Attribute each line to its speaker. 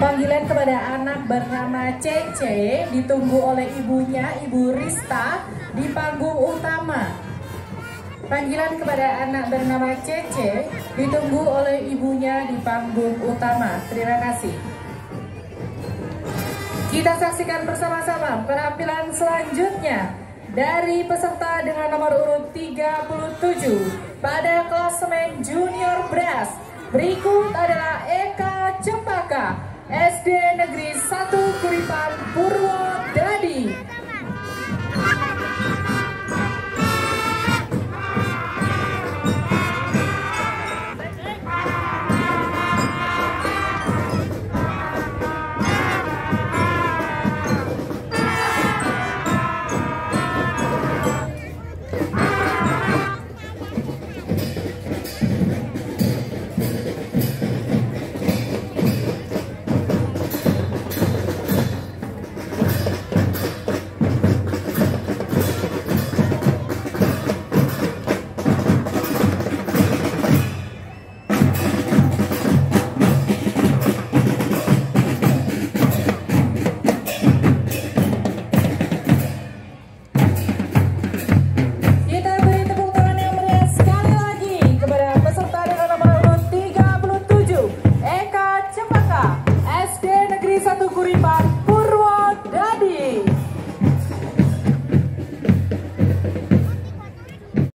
Speaker 1: Panggilan kepada anak bernama Cece ditunggu oleh ibunya, Ibu Rista, di panggung utama. Panggilan kepada anak bernama Cece ditunggu oleh ibunya di panggung utama. Terima kasih. Kita saksikan bersama-sama penampilan selanjutnya dari peserta dengan nomor urut 37 pada klasemen Junior Brass. Berikut adalah SD Negeri 1 Kuripan Purworejo